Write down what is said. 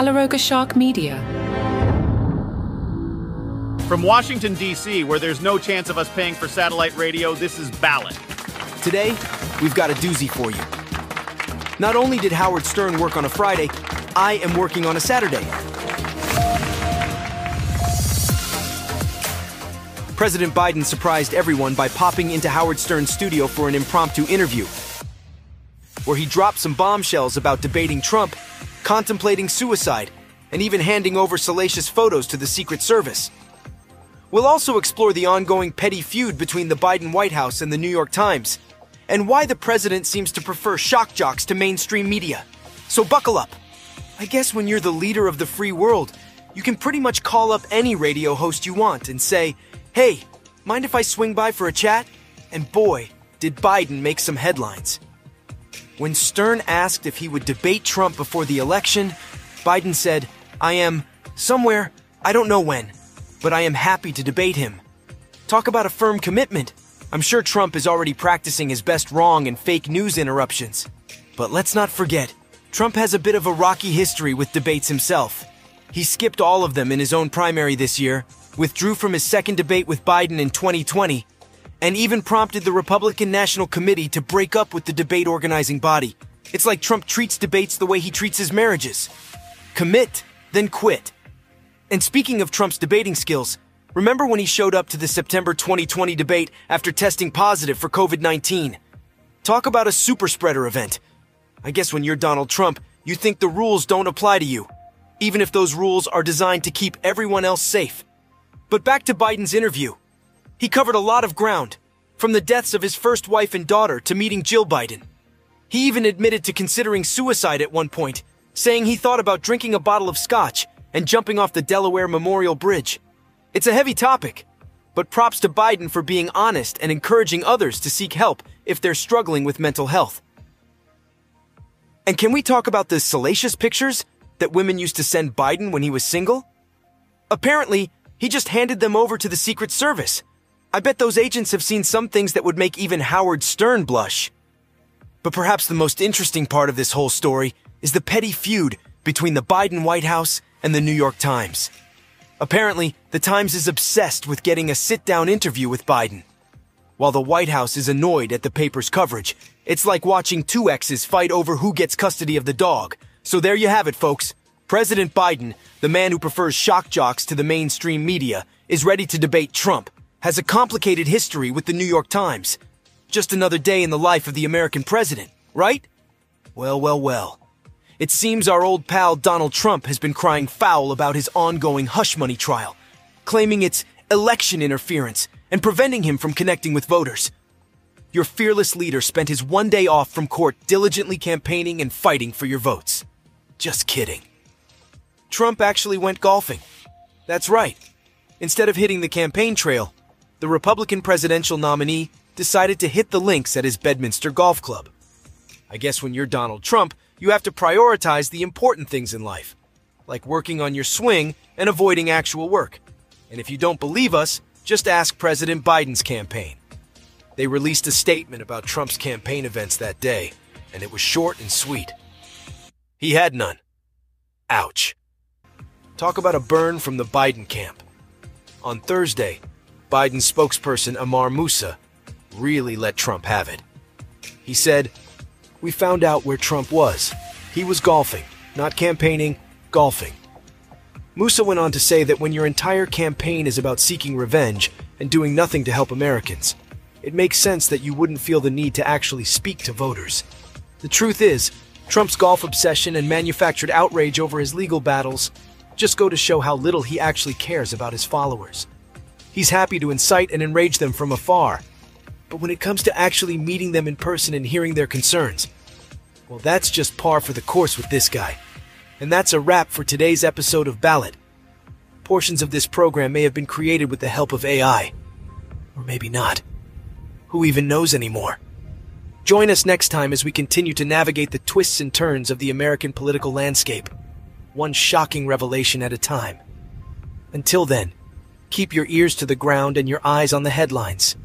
Caloroga Shark Media. From Washington, D.C., where there's no chance of us paying for satellite radio, this is Ballot. Today, we've got a doozy for you. Not only did Howard Stern work on a Friday, I am working on a Saturday. President Biden surprised everyone by popping into Howard Stern's studio for an impromptu interview, where he dropped some bombshells about debating Trump, contemplating suicide, and even handing over salacious photos to the Secret Service. We'll also explore the ongoing petty feud between the Biden White House and the New York Times, and why the president seems to prefer shock jocks to mainstream media. So buckle up. I guess when you're the leader of the free world, you can pretty much call up any radio host you want and say, hey, mind if I swing by for a chat? And boy, did Biden make some headlines. When Stern asked if he would debate Trump before the election, Biden said, I am somewhere, I don't know when, but I am happy to debate him. Talk about a firm commitment. I'm sure Trump is already practicing his best wrong and fake news interruptions. But let's not forget, Trump has a bit of a rocky history with debates himself. He skipped all of them in his own primary this year, withdrew from his second debate with Biden in 2020, and even prompted the Republican National Committee to break up with the debate organizing body. It's like Trump treats debates the way he treats his marriages. Commit, then quit. And speaking of Trump's debating skills, remember when he showed up to the September 2020 debate after testing positive for COVID-19? Talk about a super spreader event. I guess when you're Donald Trump, you think the rules don't apply to you, even if those rules are designed to keep everyone else safe. But back to Biden's interview. He covered a lot of ground, from the deaths of his first wife and daughter to meeting Jill Biden. He even admitted to considering suicide at one point, saying he thought about drinking a bottle of scotch and jumping off the Delaware Memorial Bridge. It's a heavy topic, but props to Biden for being honest and encouraging others to seek help if they're struggling with mental health. And can we talk about the salacious pictures that women used to send Biden when he was single? Apparently, he just handed them over to the Secret Service. I bet those agents have seen some things that would make even Howard Stern blush. But perhaps the most interesting part of this whole story is the petty feud between the Biden White House and the New York Times. Apparently, the Times is obsessed with getting a sit-down interview with Biden. While the White House is annoyed at the paper's coverage, it's like watching two exes fight over who gets custody of the dog. So there you have it, folks. President Biden, the man who prefers shock jocks to the mainstream media, is ready to debate Trump, has a complicated history with the New York Times. Just another day in the life of the American president, right? Well, well, well. It seems our old pal Donald Trump has been crying foul about his ongoing hush money trial, claiming it's election interference and preventing him from connecting with voters. Your fearless leader spent his one day off from court diligently campaigning and fighting for your votes. Just kidding. Trump actually went golfing. That's right. Instead of hitting the campaign trail, the Republican presidential nominee decided to hit the links at his Bedminster Golf Club. I guess when you're Donald Trump, you have to prioritize the important things in life, like working on your swing and avoiding actual work. And if you don't believe us, just ask President Biden's campaign. They released a statement about Trump's campaign events that day, and it was short and sweet. He had none. Ouch. Talk about a burn from the Biden camp. On Thursday, Biden spokesperson Ammar Moussa really let Trump have it. He said, we found out where Trump was. He was golfing, not campaigning, golfing. Moussa went on to say that when your entire campaign is about seeking revenge and doing nothing to help Americans, it makes sense that you wouldn't feel the need to actually speak to voters. The truth is, Trump's golf obsession and manufactured outrage over his legal battles just go to show how little he actually cares about his followers. He's happy to incite and enrage them from afar, but when it comes to actually meeting them in person and hearing their concerns, well, that's just par for the course with this guy. And that's a wrap for today's episode of Ballot. Portions of this program may have been created with the help of AI. Or maybe not. Who even knows anymore? Join us next time as we continue to navigate the twists and turns of the American political landscape, one shocking revelation at a time. Until then, keep your ears to the ground and your eyes on the headlines.